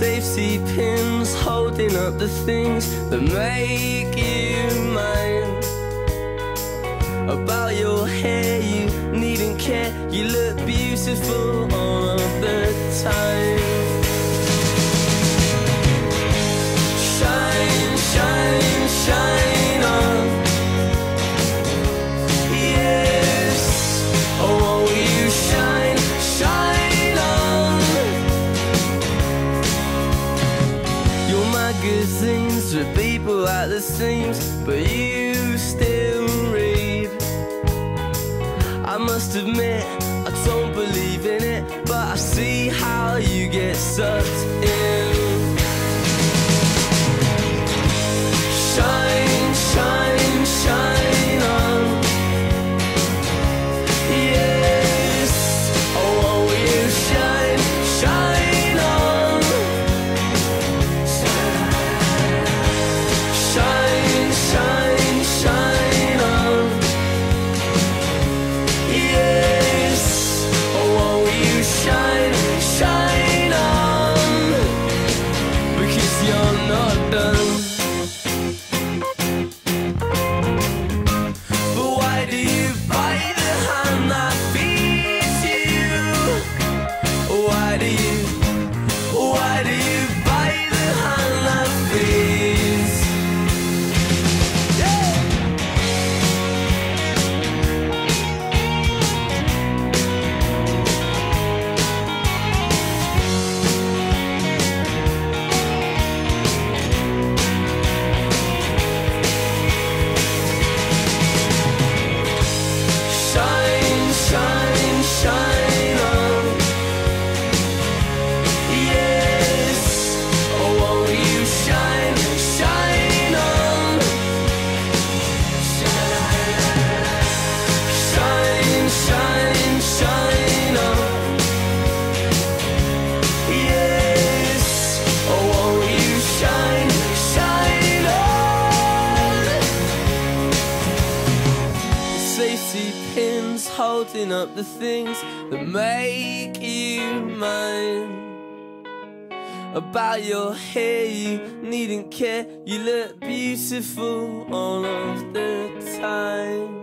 Safety pins holding up the things that make you mine. About your hair, you needn't care. You look beautiful all people at the seams, but you still read. I must admit, holding up the things that make you mine. About your hair, you needn't care. You look beautiful all of the time.